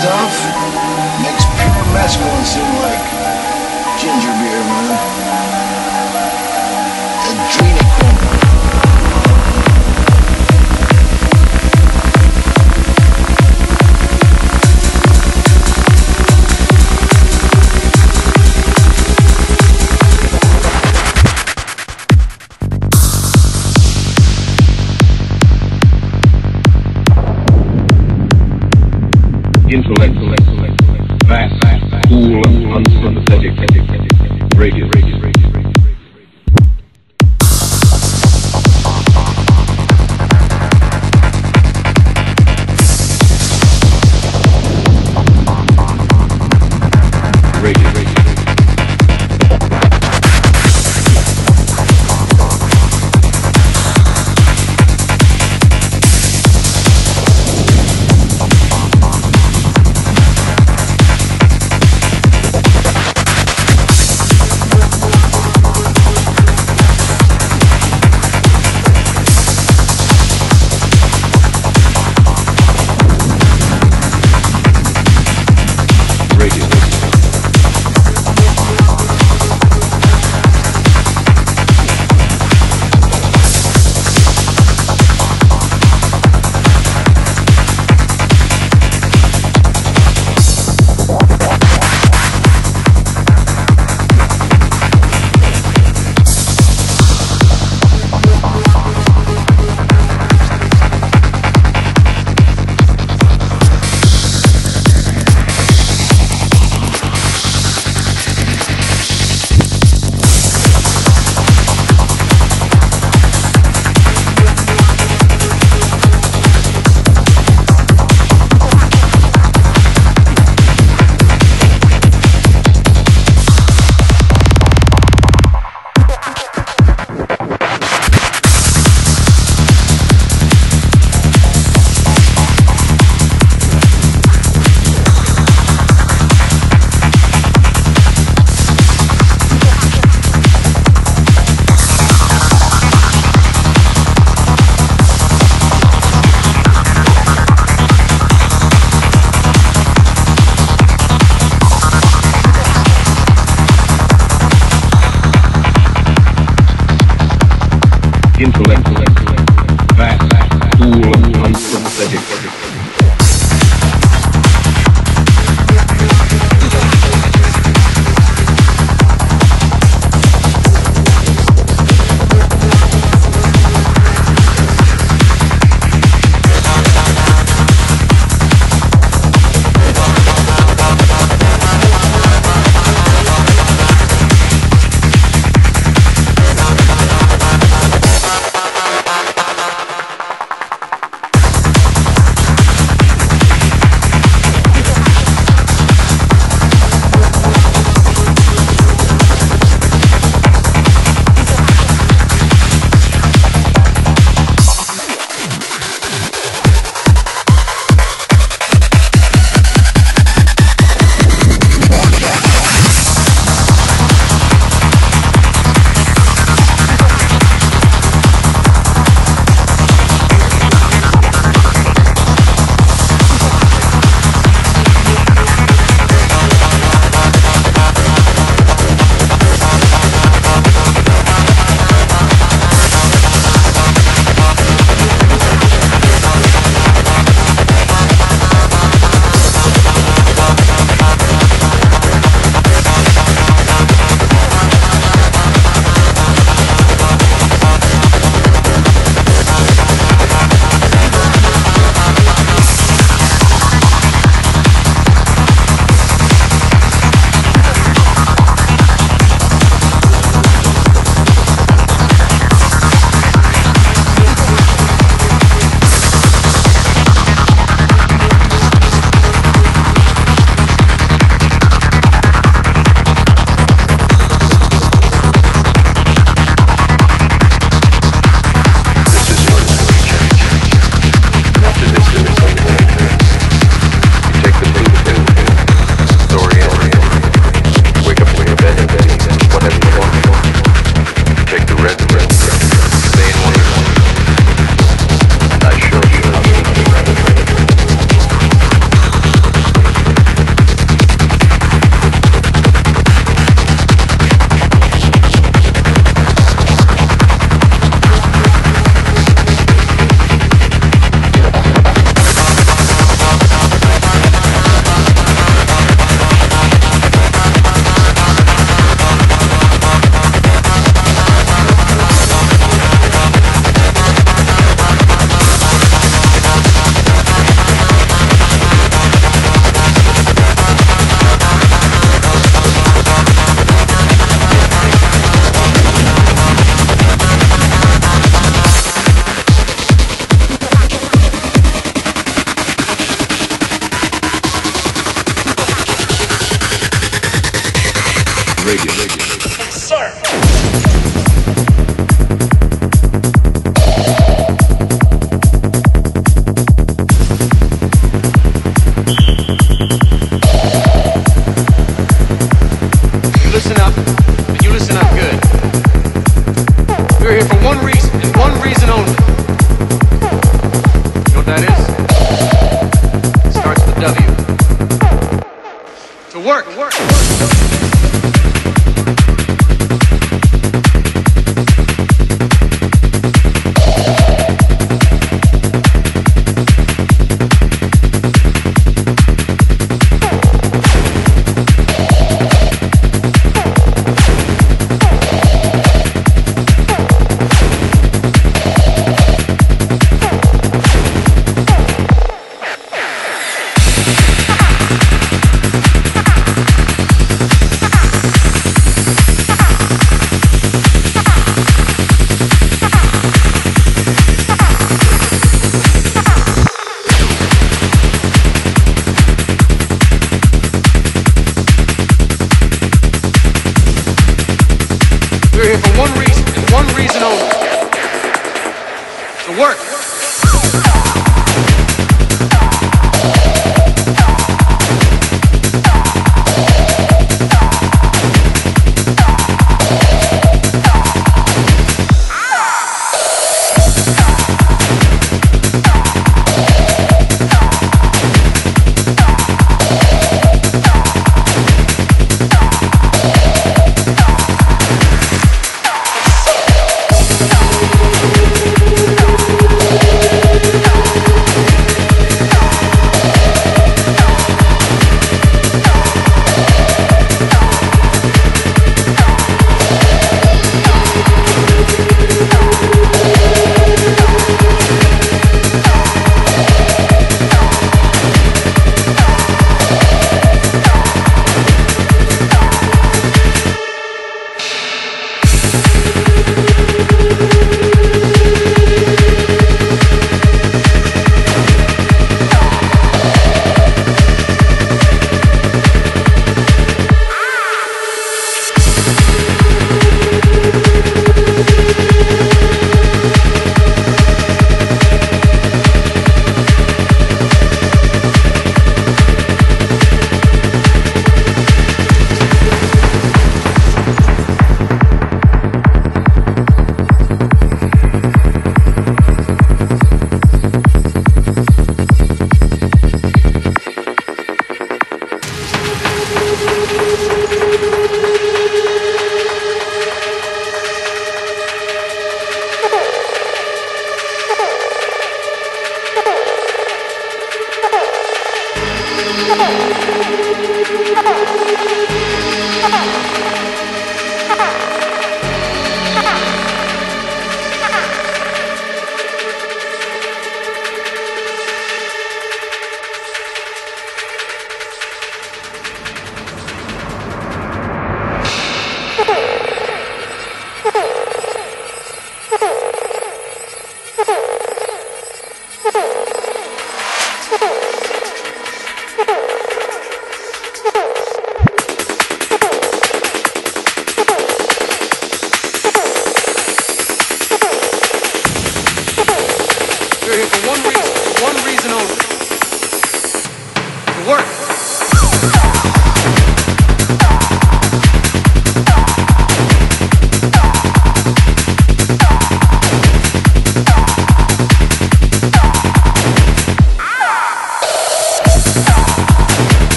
stuff. Makes pure masculine seem like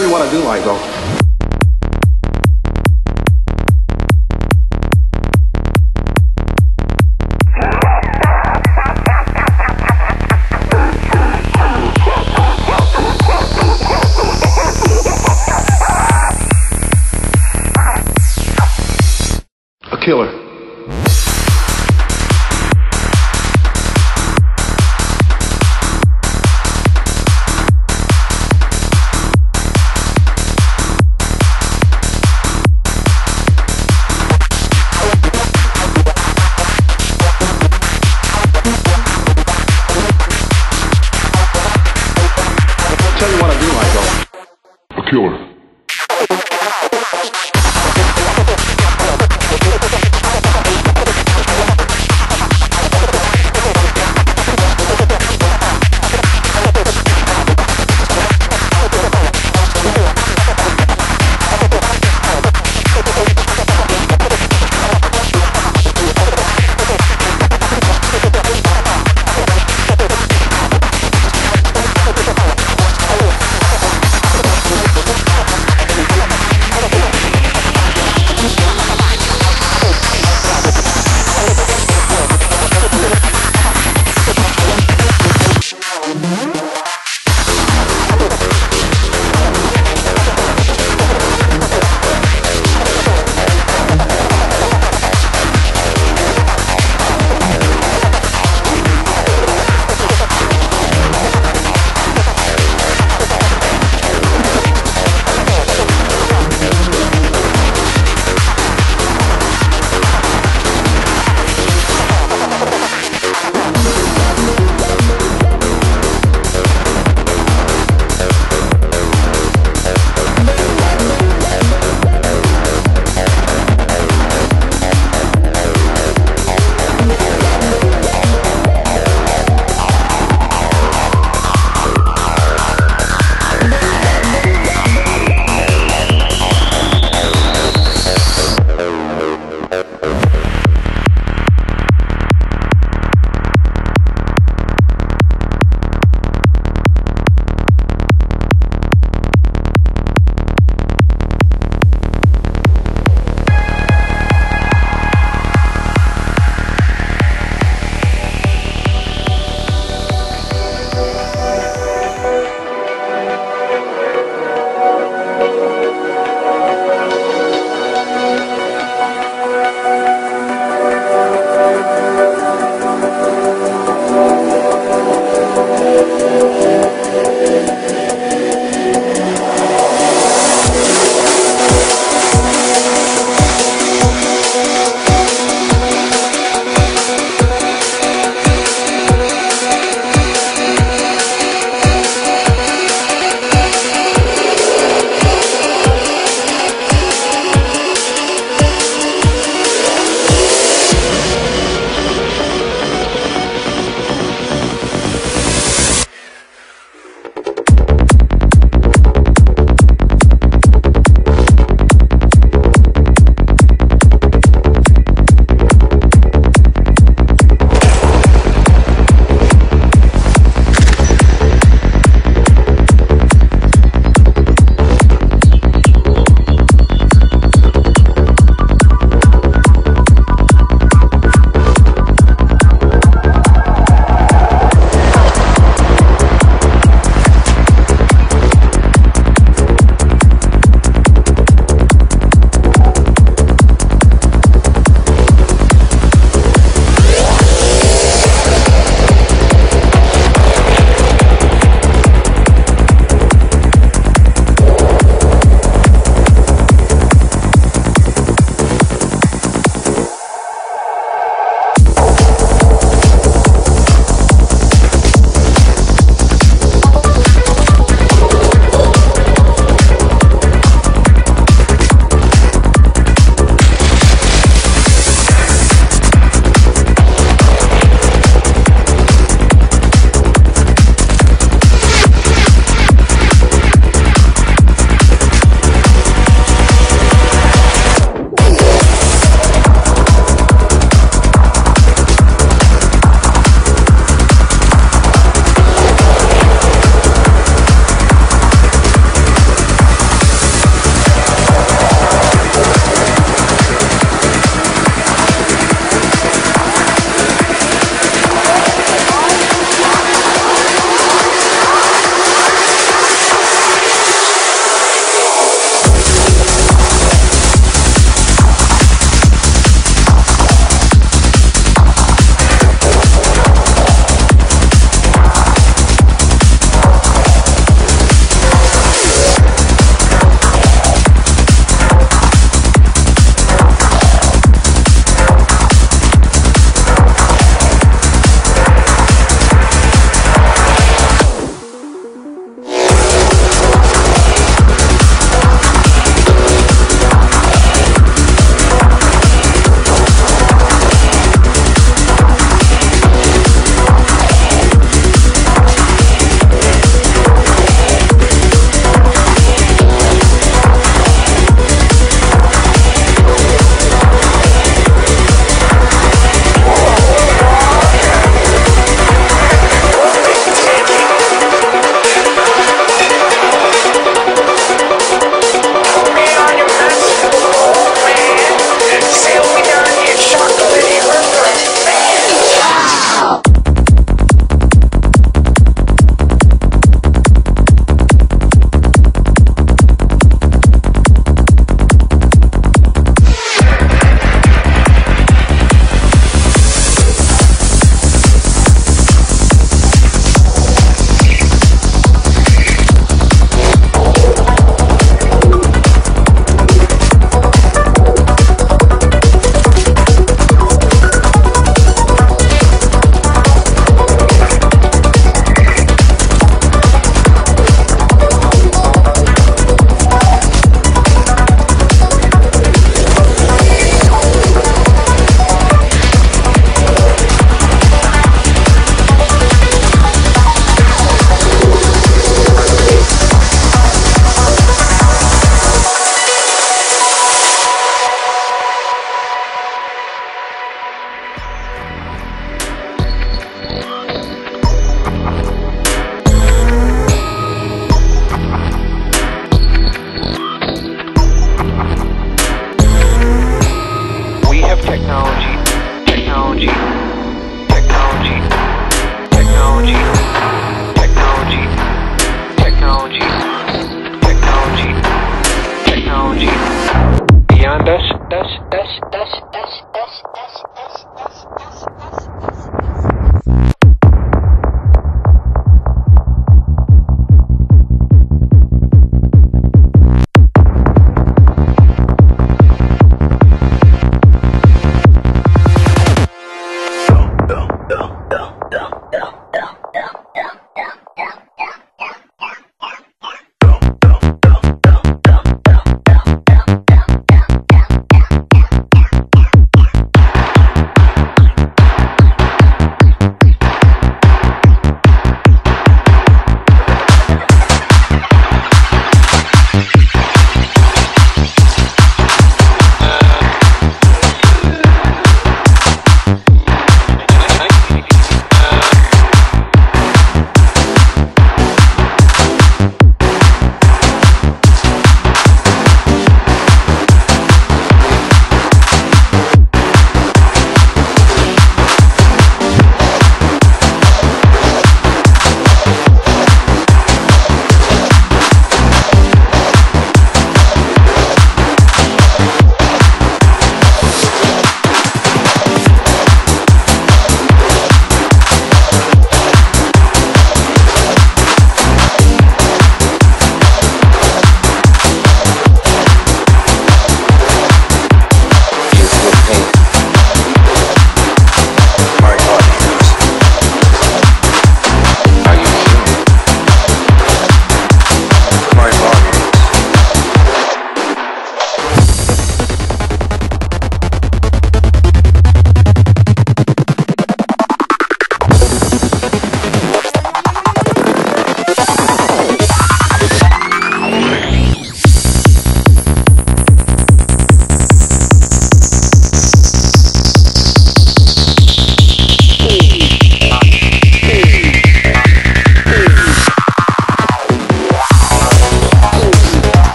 tell you what I do like though. A killer.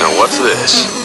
Now what's this?